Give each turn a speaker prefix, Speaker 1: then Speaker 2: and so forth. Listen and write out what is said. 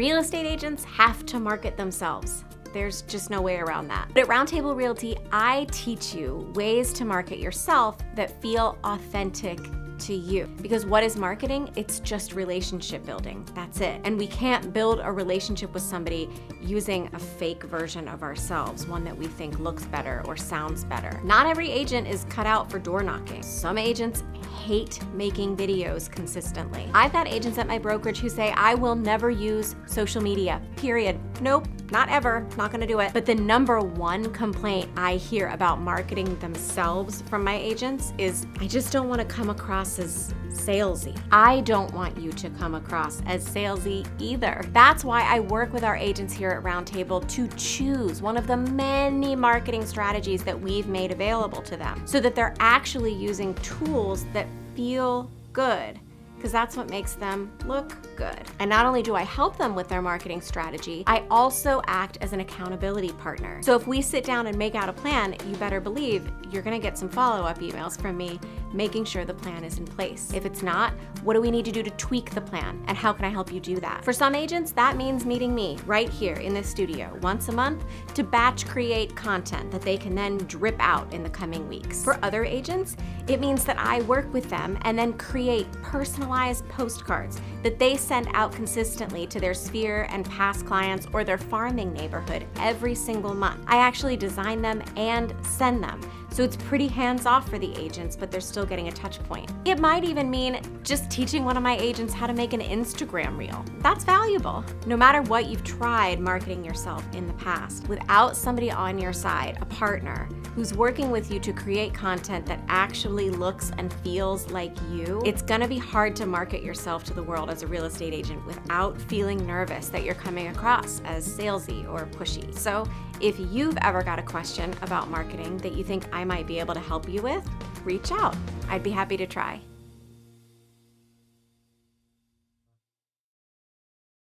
Speaker 1: Real estate agents have to market themselves. There's just no way around that. But at Round Table Realty, I teach you ways to market yourself that feel authentic to you. Because what is marketing? It's just relationship building. That's it. And we can't build a relationship with somebody using a fake version of ourselves, one that we think looks better or sounds better. Not every agent is cut out for door knocking. Some agents hate making videos consistently. I've had agents at my brokerage who say, I will never use social media, period. Nope, not ever, not gonna do it. But the number one complaint I hear about marketing themselves from my agents is, I just don't wanna come across as salesy. I don't want you to come across as salesy either. That's why I work with our agents here at Round Table to choose one of the many marketing strategies that we've made available to them so that they're actually using tools that feel good because that's what makes them look good. And not only do I help them with their marketing strategy, I also act as an accountability partner. So if we sit down and make out a plan, you better believe you're gonna get some follow up emails from me making sure the plan is in place. If it's not, what do we need to do to tweak the plan? And how can I help you do that? For some agents, that means meeting me right here in this studio once a month to batch create content that they can then drip out in the coming weeks. For other agents, it means that I work with them and then create personalized postcards that they send out consistently to their sphere and past clients or their farming neighborhood every single month. I actually design them and send them so it's pretty hands off for the agents, but they're still getting a touch point. It might even mean just teaching one of my agents how to make an Instagram reel. That's valuable. No matter what you've tried marketing yourself in the past, without somebody on your side, a partner, who's working with you to create content that actually looks and feels like you, it's gonna be hard to market yourself to the world as a real estate agent without feeling nervous that you're coming across as salesy or pushy. So if you've ever got a question about marketing that you think I might be able to help you with, reach out. I'd be happy to try.